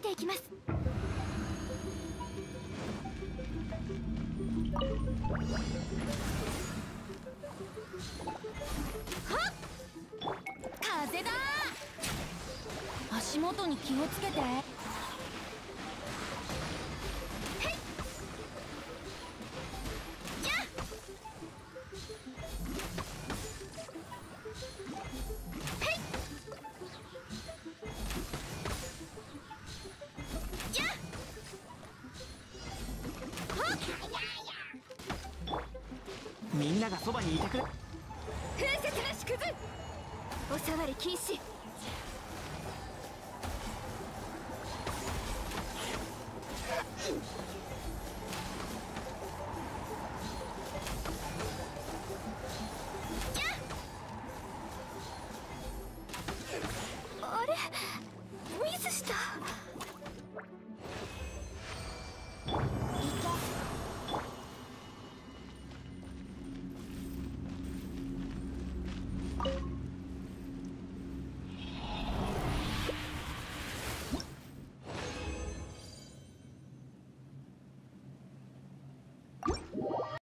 いていきます。はっ！風だ足元に気をつけて。みんながそばにいてくれ。風雪なし崩お触り禁止。you